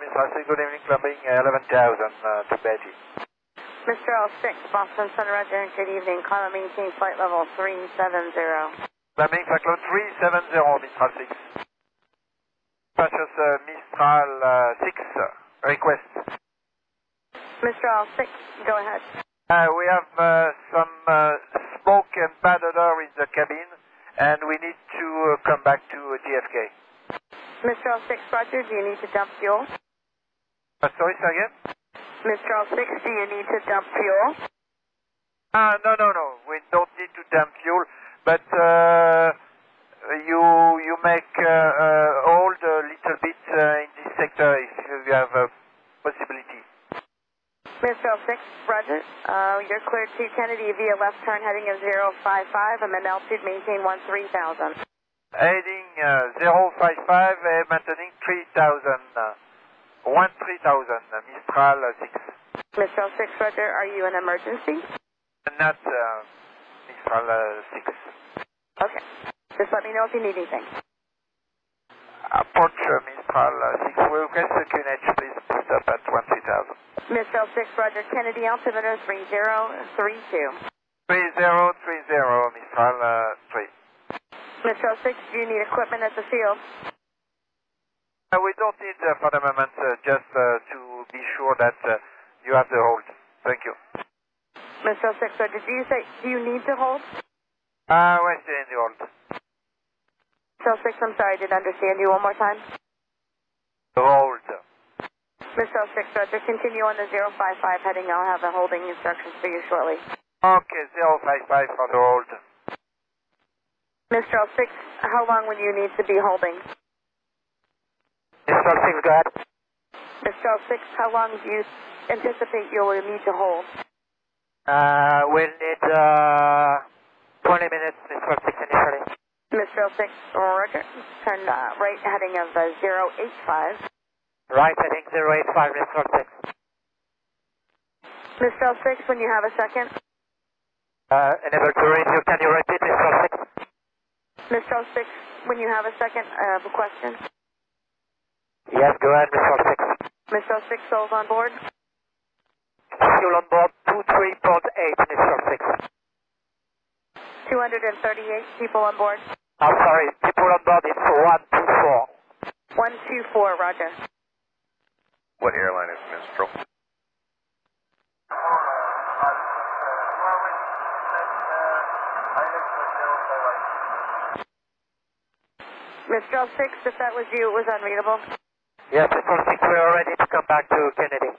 Mistral 6, good evening, climbing 11,000 uh, to Betty. Mistral 6, Boston Sun Roger, good evening. Climb and maintain flight level 370. Climbing flight level 370, Mistral 6. Purchase uh, Mistral uh, 6, uh, request. Mistral 6, go ahead. Uh, we have uh, some uh, smoke and bad odor in the cabin, and we need to uh, come back to uh, JFK. Mistral 6, Roger, do you need to dump fuel? Uh, sorry, say again? Mistral 6, do you need to dump fuel? Ah, no, no, no. We don't need to dump fuel, but uh, you you make uh, uh, hold a little bit uh, in this sector if you have a possibility. Mistral 6, Roger. Uh, you're cleared to Kennedy via left turn heading of 055. I'm at altitude, maintain 13,000. Heading uh, 055, uh, maintaining 3000, uh, 13,000, uh, Mistral uh, 6. Mistral 6, Roger, are you an emergency? Not uh, Mistral uh, 6. Okay. Just let me know if you need anything. Approach uh, Mistral uh, 6. We request the QNH, please put up at 13,000. Mistral 6, Roger, Kennedy, altimeter 3032. 3030, Mistral uh, 3. Mistral 6, do you need equipment at the field? Uh, we don't need uh, for the moment, uh, just uh, to be sure that uh, you have the hold. Thank you. Mr. 6, Roger, do you say, do you need the hold? Uh, we're still in the hold. Mistral 6, I'm sorry, I didn't understand you one more time. The hold. Mr. 6, Roger, continue on the 055 heading. I'll have the holding instructions for you shortly. Okay, 055 for the hold. Mistral 6, how long will you need to be holding? Mistral 6, go ahead. Mistral 6, how long do you anticipate you will need to hold? Uh, we'll need uh, 20 minutes, Mistral 6 initially. Mistral 6, Roger, turn uh, right heading of uh, 085. Right heading 085, Mistral 6. Mistral 6, when you have a second. Uh, enable to read you. Can you repeat Mistral 6? Mistral 6, when you have a second, I have a question. Yes, go ahead, Mistral 6. Mistral 6, souls on board. Fuel on board 23.8, Mistral 6. 238 people on board. I'm sorry, people on board is 124. 124, Roger. What airline is Mistral? Mistral 6, if that was you, it was unreadable. Yes, Mistral 6, we are ready to come back to Kennedy.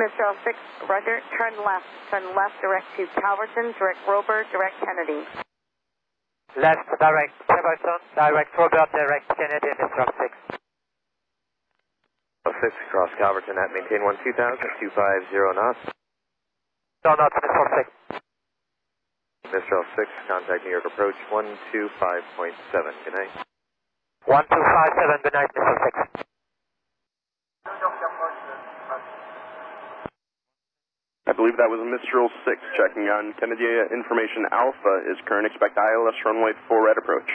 Mr. 6, Roger, turn left. Turn left direct to Calverton, direct Rober, direct Kennedy. Left, direct Everton, direct Robert, direct Kennedy, Mr. 6. 06 across Calverton at maintain 12000, 250 knots. No, not Mistral 6. Mistral 6 contact New York approach 125.7. Good night. 1257, good night, Mistral 6. I believe that was Mistral 6 checking on Kennedy uh, Information Alpha. Is current expect ILS runway 4 right approach.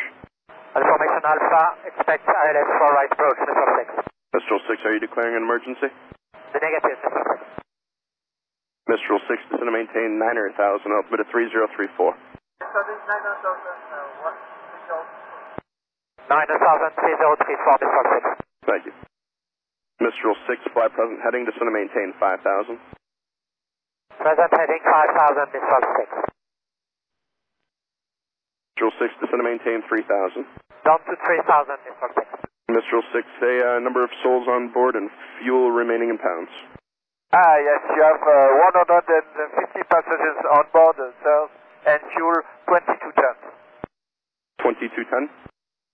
Information Alpha, expect ILS for right approach, Mistral 6. Mistral 6, are you declaring an emergency? The negative, Mistral 6. Mistral 6 descend to maintain 900,000, altimeter 3034. 9000, 3034, Mistral 6. Thank you. Mistral 6, fly present heading, descend to maintain 5,000. Present heading 5000, Mistral 6. Mistral 6, descend to maintain 3,000. Down to 3000, Mistral 6. Mistral 6, a uh, number of souls on board and fuel remaining in pounds. Ah, yes, you have uh, 150 passengers on board, uh, sir, and fuel 22 tons. 2210?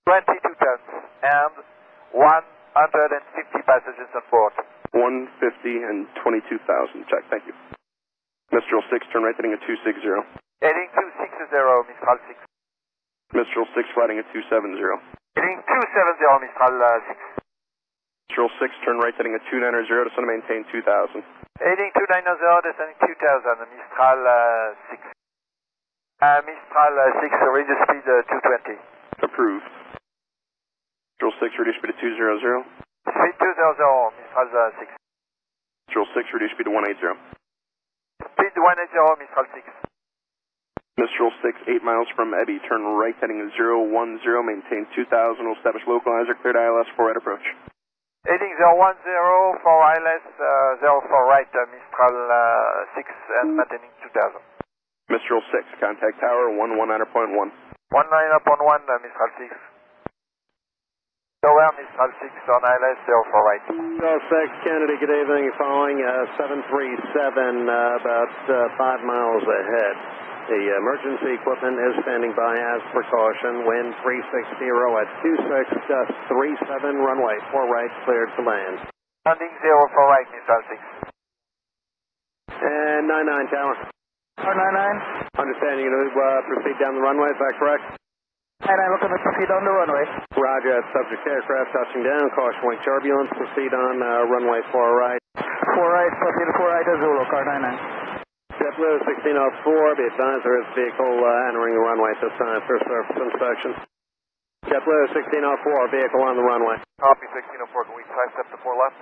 22 tons, and 150 passengers on board. 150 and 22,000. Check, thank you. Mistral 6, turn right heading at 260. Heading 260, Mistral 6. Mistral 6, flighting at 270. Heading 270, Mistral uh, 6. Mistral 6, turn right heading at 290, descend to maintain 2,000. Heading 290, descending 2000, Mistral uh, 6. Uh, Mistral uh, 6, radio speed uh, 220. Approved. Mistral 6, reduce speed to 200. Speed 200, Mistral uh, 6. Mistral 6, reduce speed to 180. Speed 180, Mistral 6. Mistral 6, 8 miles from Ebby, turn right heading 010, maintain 2000, will establish localizer, cleared ILS for right approach. Heading 010 for ILS, uh, 0 for right, uh, Mistral uh, 6 and maintaining 2000. Mistral 6, contact tower 119.1. 19 upon 1, uh, Mistral 6. Tower, Mistral 6 on ILS, 0 for right. Mistral 6, Kennedy, good evening. Following uh, 737, uh, about uh, 5 miles ahead. The emergency equipment is standing by as precaution. Wind 360 at 26, gust 37, runway 4 right, cleared to land. Landing 0 for right, Mistral 6. And 99 tower. R99. Understanding you to uh, proceed down the runway, is that correct? And I'm looking to proceed on the runway. Roger, that's subject aircraft touching down. Caution wake turbulence. Proceed on uh, runway 4 right. 4 right, proceed 4 right to Zulu, car 99. JetBlue 1604, be advised there is vehicle uh, entering the runway at this time for surface inspection. JetBlue 1604, vehicle on the runway. Copy 1604, can we side step to 4 left?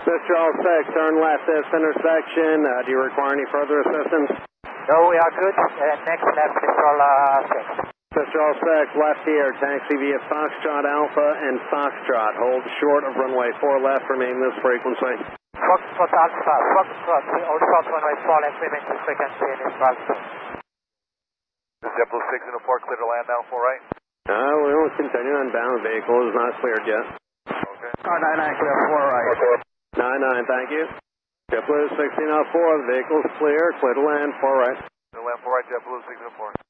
Mistral 6, turn left this intersection. Uh, do you require any further assistance? No, we are good. Uh, next left, Mistral uh, 6. Mistral 6, left here, taxi via Foxtrot Alpha and Foxtrot. Hold short of runway 4 left, remain this frequency. Foxtrot Alpha, Foxtrot, hold short runway 4 left, remain this frequency in Mistral 6. JetBlue 604, clear to land now, 4 right. Uh, we'll continue on bound. Vehicle is not cleared yet. Okay. Car 99, clear 4 right. 99, thank you. JetBlue 1604, the vehicle is clear, clear to land, 4 right. To land 4 right, JetBlue 604.